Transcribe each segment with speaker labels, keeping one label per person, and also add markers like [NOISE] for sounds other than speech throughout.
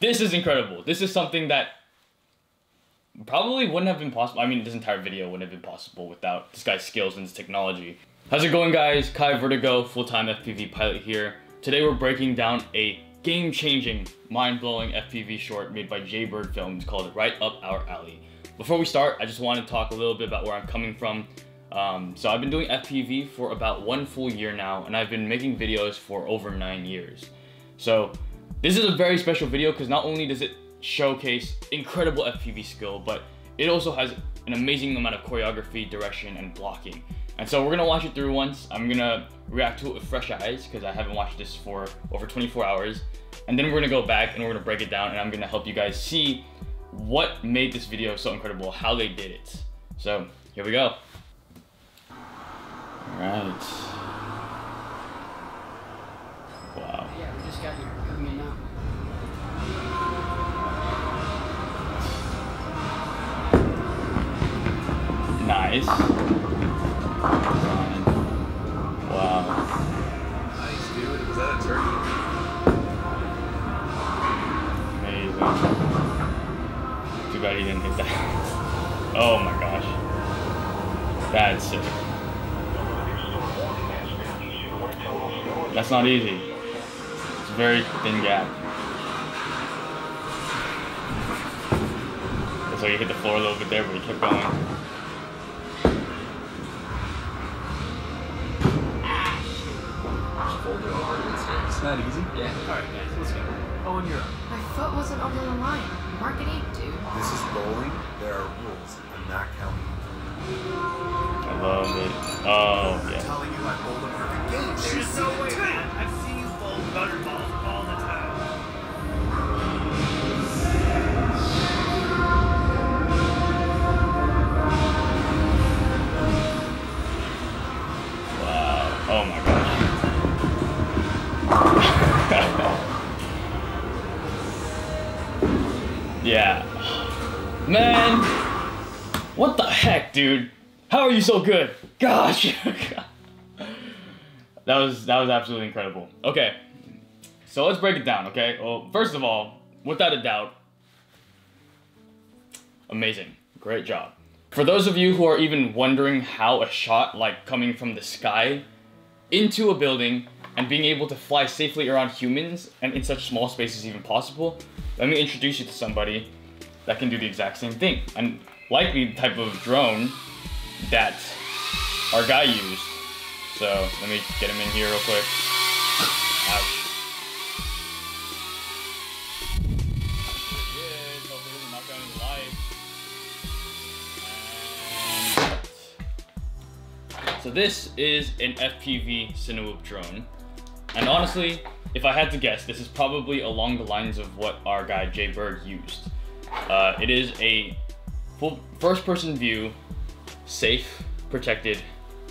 Speaker 1: this is incredible. This is something that probably wouldn't have been possible. I mean, this entire video wouldn't have been possible without this guy's skills and his technology. How's it going, guys? Kai Vertigoh, full-time FPV pilot here. Today we're breaking down a game-changing, mind-blowing FPV short made by JayByrd Films called Right Up Our Alley. Before we start, I just want to talk a little bit about where I'm coming from. Um, so I've been doing FPV for about one full year now, and I've been making videos for over nine years. So this is a very special video because not only does it showcase incredible FPV skill, but it also has an amazing amount of choreography, direction, and blocking. And so we're gonna watch it through once. I'm gonna react to it with fresh eyes because I haven't watched this for over 24 hours. And then we're gonna go back and we're gonna break it down and I'm gonna help you guys see what made this video so incredible, how they did it. So here we go. All right. Wow.
Speaker 2: Yeah, we just got here. In now.
Speaker 1: Nice. Wow.
Speaker 3: Nice, dude. Was that a turkey?
Speaker 1: Amazing. [LAUGHS] Too bad he didn't hit that. Oh my gosh. That's sick. That's not easy. It's a very thin gap. That's why you hit the floor a little bit there, but you kept going.
Speaker 3: Just fold it over it's
Speaker 4: It's not easy.
Speaker 3: Yeah. Alright, guys, let's go.
Speaker 4: Oh, and you're up.
Speaker 5: My foot wasn't over the line. Mark an eight, dude.
Speaker 6: This is bowling. There are rules. I'm not counting.
Speaker 1: I love it. Oh, yeah.
Speaker 6: I'm
Speaker 1: yeah.
Speaker 6: telling you, I bowled a perfect game.
Speaker 4: There's no way, man. I've seen all the time.
Speaker 1: Wow. Oh my gosh. [LAUGHS] yeah. Man. What the heck, dude? How are you so good? Gosh. [LAUGHS] that was that was absolutely incredible. Okay. So let's break it down, okay? Well, first of all, without a doubt, amazing. Great job. For those of you who are even wondering how a shot like coming from the sky into a building and being able to fly safely around humans and in such small space is even possible, let me introduce you to somebody that can do the exact same thing. And likely the type of drone that our guy used. So let me get him in here real quick. Ouch. So this is an FPV Cinewhoop drone. And honestly, if I had to guess, this is probably along the lines of what our guy JayByrd used. Uh, it is a full first-person view, safe, protected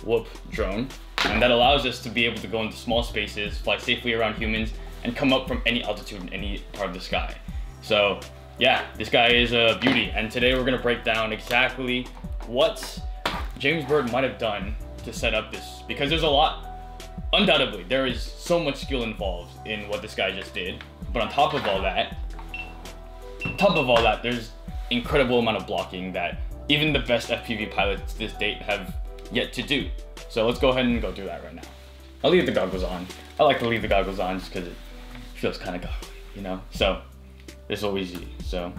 Speaker 1: whoop drone, and that allows us to be able to go into small spaces, fly safely around humans, and come up from any altitude in any part of the sky. So yeah, this guy is a beauty, and today we're gonna break down exactly what James Bird might have done to set up this, because there's a lot. Undoubtedly, there is so much skill involved in what this guy just did. But on top of all that, top of all that, there's incredible amount of blocking that even the best FPV pilots this date have yet to do. So let's go ahead and go do that right now. I'll leave the goggles on. I like to leave the goggles on just because it feels kind of goggly, you know? So what we see. So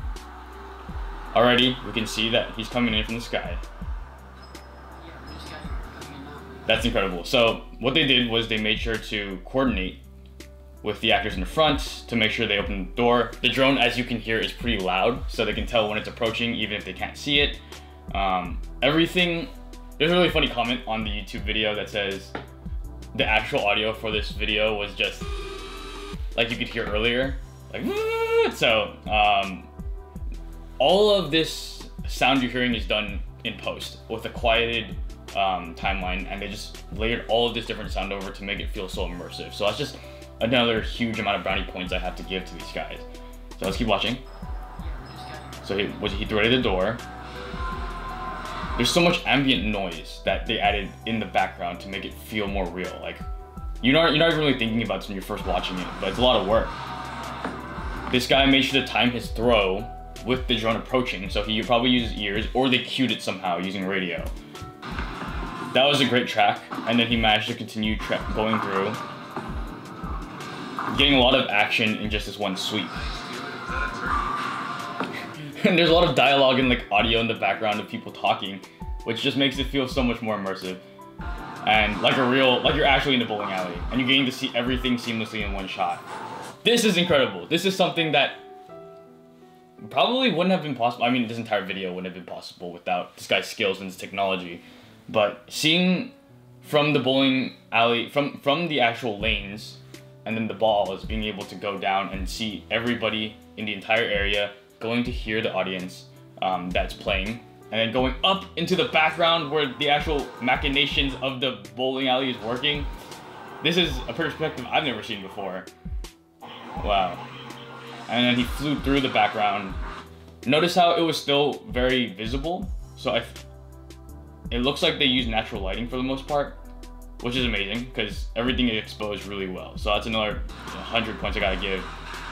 Speaker 1: already we can see that he's coming in from the sky. That's incredible. So what they did was they made sure to coordinate with the actors in the front to make sure they open the door. The drone, as you can hear, is pretty loud, so they can tell when it's approaching, even if they can't see it. Um, everything. There's a really funny comment on the YouTube video that says the actual audio for this video was just like you could hear earlier, like so. Um, all of this sound you're hearing is done in post with a quieted um, timeline, and they just layered all of this different sound over to make it feel so immersive. So that's just another huge amount of brownie points I have to give to these guys. So let's keep watching. So he he threaded the door. There's so much ambient noise that they added in the background to make it feel more real. Like you're not you're not even really thinking about this when you're first watching it, but it's a lot of work. this guy made sure to time his throw with the drone approaching, so he probably uses ears, or they cued it somehow using radio. That was a great track, and then he managed to continue going through, getting a lot of action in just this one sweep. [LAUGHS] and there's a lot of dialogue and like audio in the background of people talking, which just makes it feel so much more immersive. And like a real, like you're actually in a bowling alley, and you're getting to see everything seamlessly in one shot. This is incredible. This is something that probably wouldn't have been possible. I mean, this entire video wouldn't have been possible without this guy's skills and his technology. But seeing from the bowling alley, from from the actual lanes, and then the ball is being able to go down and see everybody in the entire area, going to hear the audience um, that's playing, and then going up into the background where the actual machinations of the bowling alley is working. This is a perspective I've never seen before. Wow. And then he flew through the background. Notice how it was still very visible. So I, it looks like they use natural lighting for the most part, which is amazing because everything is exposed really well. So that's another 100 points I gotta give.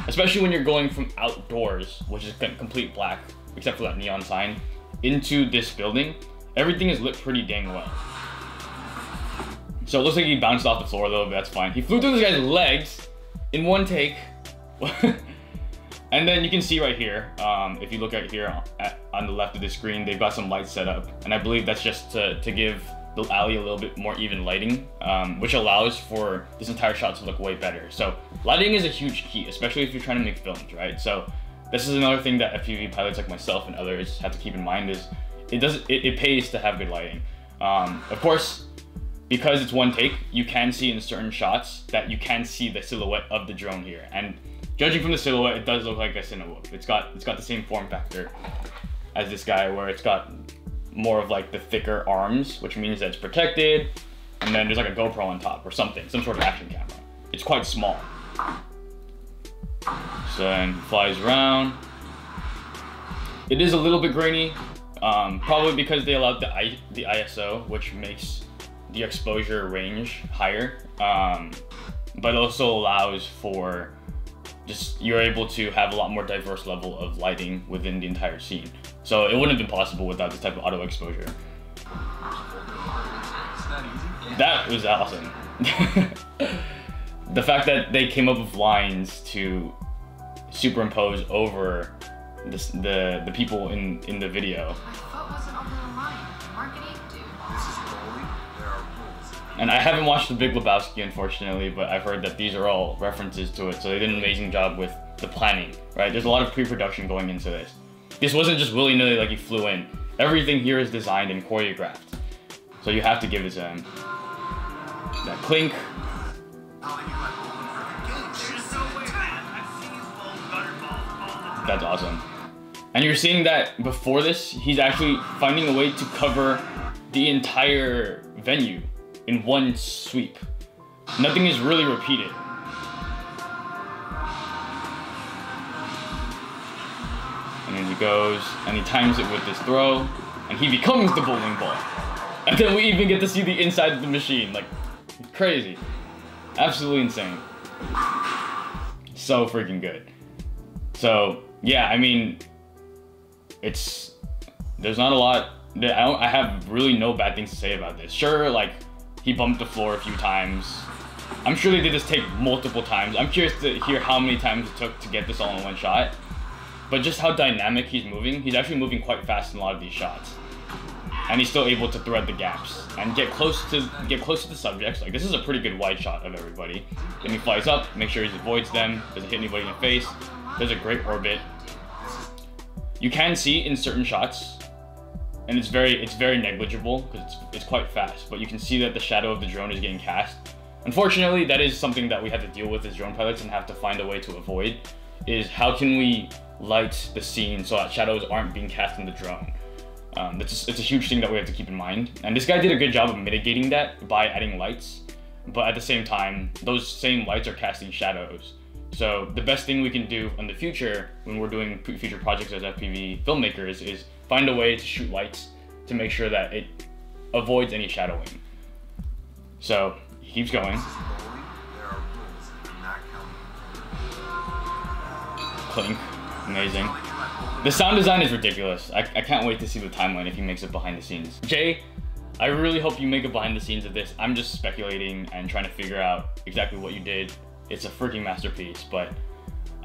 Speaker 1: Especially when you're going from outdoors, which is complete black, except for that neon sign, into this building. Everything is lit pretty dang well. So it looks like he bounced off the floor though, that's fine. He flew through this guy's legs in one take. [LAUGHS] and then you can see right here, um, if you look at here at, on the left of the screen, they've got some lights set up. And I believe that's just to, to give the alley a little bit more even lighting, um, which allows for this entire shot to look way better. So lighting is a huge key, especially if you're trying to make films, right? So this is another thing that FPV pilots like myself and others have to keep in mind is it does it, it pays to have good lighting. Um, of course, because it's one take, you can see in certain shots that you can see the silhouette of the drone here. And judging from the silhouette, it does look like a Cinewhoop. It's got it's got the same form factor as this guy, where it's got more of like the thicker arms, which means that it's protected, and then there's like a GoPro on top or something, some sort of action camera. It's quite small. So then flies around. It is a little bit grainy, um, probably because they allowed the, I, the ISO, which makes the exposure range higher, um, but also allows for just you're able to have a lot more diverse level of lighting within the entire scene. So it wouldn't have been possible without this type of auto exposure. That was awesome. [LAUGHS] the fact that they came up with lines to superimpose over this, the the people in in the video. And I haven't watched The Big Lebowski, unfortunately, but I've heard that these are all references to it. So they did an amazing job with the planning, right? There's a lot of pre-production going into this. This wasn't just willy-nilly like he flew in. Everything here is designed and choreographed. So you have to give it to him. That clink. That's awesome. And you're seeing that before this, he's actually finding a way to cover the entire venue in one sweep. Nothing is really repeated. And then he goes and he times it with this throw, and he becomes the bowling ball. And then we even get to see the inside of the machine. Like, crazy. Absolutely insane. So freaking good. So yeah, I mean, it's there's not a lot. I don't. I have really no bad things to say about this. Sure, like he bumped the floor a few times. I'm sure they did this take multiple times. I'm curious to hear how many times it took to get this all in one shot. But just how dynamic he's moving. He's actually moving quite fast in a lot of these shots. And he's still able to thread the gaps and get close to get close to the subjects. Like this is a pretty good wide shot of everybody. Then he flies up, make sure he avoids them, doesn't hit anybody in the face. There's a great orbit. You can see in certain shots, and it's very it's very negligible because it's, it's quite fast, but you can see that the shadow of the drone is getting cast. Unfortunately, that is something that we have to deal with as drone pilots and have to find a way to avoid. Is how can we light the scene so that shadows aren't being cast in the drone? Um, it's, it's a huge thing that we have to keep in mind. And this guy did a good job of mitigating that by adding lights. But at the same time, those same lights are casting shadows. So the best thing we can do in the future when we're doing future projects as FPV filmmakers is find a way to shoot lights to make sure that it avoids any shadowing. So he keeps going. Clink. Amazing. The sound design is ridiculous. I, I can't wait to see the timeline if he makes it behind the scenes. Jay, I really hope you make it behind the scenes of this. I'm just speculating and trying to figure out exactly what you did. It's a freaking masterpiece, but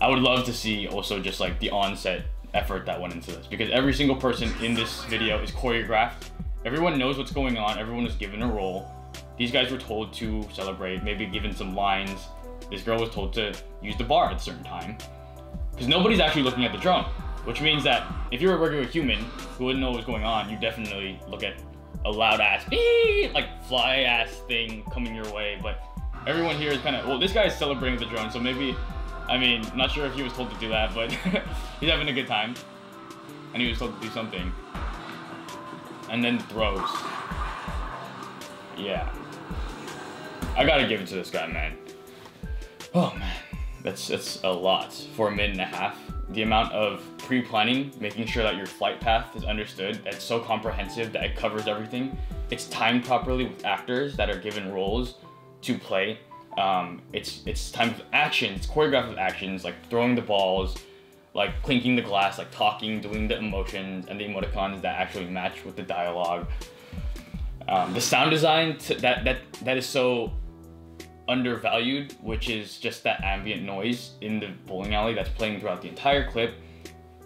Speaker 1: I would love to see also just like the onset effort that went into this because every single person in this video is choreographed. Everyone knows what's going on. Everyone is given a role. These guys were told to celebrate, maybe given some lines. This girl was told to use the bar at a certain time because nobody's actually looking at the drone, which means that if you're a regular human who wouldn't know what's going on, you definitely look at a loud ass, like fly ass thing coming your way. But everyone here is kind of well, this guy is celebrating the drone, so maybe, I mean, not sure if he was told to do that, but [LAUGHS] he's having a good time, and he was told to do something, and then throws. Yeah, I gotta give it to this guy, man. Oh man, that's that's a lot for a minute and a half. The amount of pre-planning, making sure that your flight path is understood, that's so comprehensive that it covers everything. It's timed properly with actors that are given roles to play. Um, it's it's timed with action. It's choreographed with actions like throwing the balls, like clinking the glass, like talking, doing the emotions and the emoticons that actually match with the dialogue. Um, the sound design t- that that that is so undervalued, which is just that ambient noise in the bowling alley that's playing throughout the entire clip.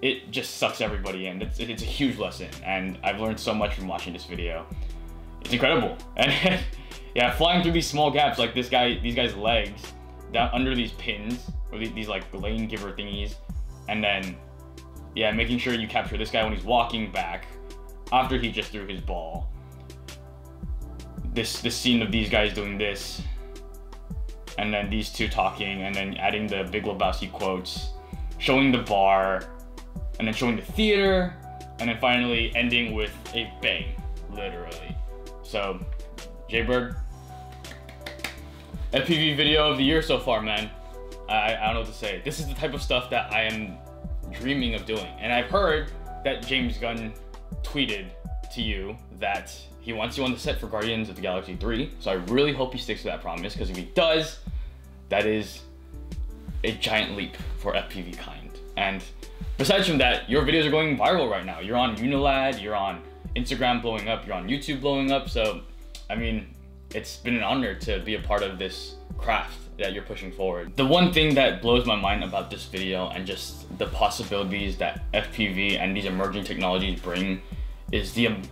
Speaker 1: It just sucks everybody in. It's, it's a huge lesson, and I've learned so much from watching this video. It's incredible, [LAUGHS] and yeah, flying through these small gaps like this guy, these guys' legs down under these pins or these, these like lane giver thingies, and then yeah, making sure you capture this guy when he's walking back after he just threw his ball. This this scene of these guys doing this and then these two talking, and then adding the Big Lebowski quotes, showing the bar, and then showing the theater, and then finally ending with a bang, literally. So, JayByrd, FPV video of the year so far, man. I, I don't know what to say. This is the type of stuff that I am dreaming of doing. And I've heard that James Gunn tweeted to you that he wants you on the set for Guardians of the Galaxy 3. So I really hope he sticks to that promise because if he does, that is a giant leap for FPV kind. And besides from that, your videos are going viral right now. You're on Unilad, you're on Instagram blowing up, you're on YouTube blowing up. So, I mean, it's been an honor to be a part of this craft that you're pushing forward. The one thing that blows my mind about this video and just the possibilities that FPV and these emerging technologies bring is the am-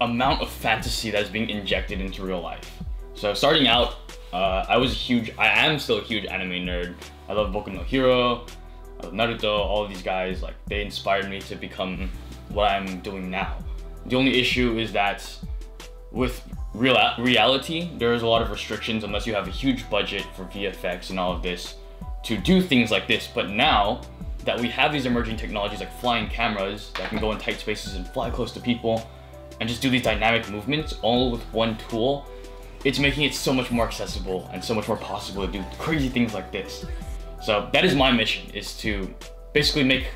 Speaker 1: amount of fantasy that's being injected into real life. So starting out, uh, I was a huge, I am still a huge anime nerd. I love Boku no Hero, Naruto, all of these guys, like they inspired me to become what I'm doing now. The only issue is that with real reality, there's a lot of restrictions unless you have a huge budget for VFX and all of this to do things like this. But now that we have these emerging technologies like flying cameras that can go in tight spaces and fly close to people and just do these dynamic movements all with one tool, it's making it so much more accessible and so much more possible to do crazy things like this. So that is my mission is to basically make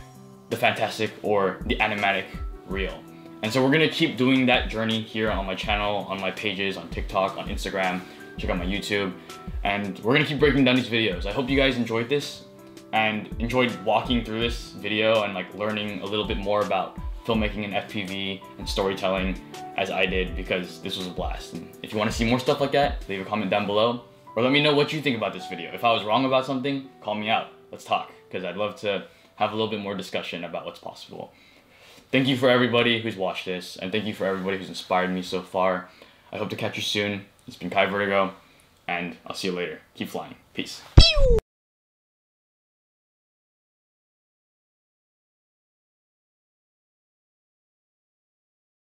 Speaker 1: the fantastic or the animatic real. And so we're gonna keep doing that journey here on my channel, on my pages, on TikTok, on Instagram, check out my YouTube, and we're gonna keep breaking down these videos. I hope you guys enjoyed this and enjoyed walking through this video and like learning a little bit more about filmmaking and FPV and storytelling as I did because this was a blast. And if you wanna see more stuff like that, leave a comment down below or let me know what you think about this video. If I was wrong about something, call me out. Let's talk because I'd love to have a little bit more discussion about what's possible. Thank you for everybody who's watched this, and thank you for everybody who's inspired me so far. I hope to catch you soon. It's been Kai Vertigoh, and I'll see you later. Keep flying. Peace.